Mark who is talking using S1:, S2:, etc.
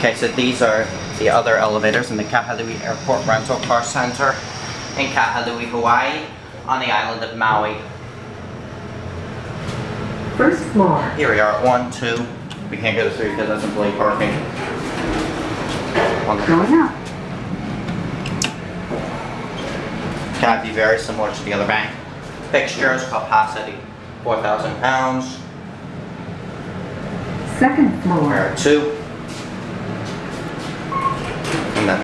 S1: Okay, so these are the other elevators in the Kahului Airport Rental Car Center in Kahului, Hawaii, on the island of Maui.
S2: First floor.
S1: Here we are, one, two. We can't go through because that's employee parking.
S2: Going up.
S1: Can be very similar to the other bank. Fixtures, capacity, 4,000 pounds.
S2: Second floor.
S1: There are two. Then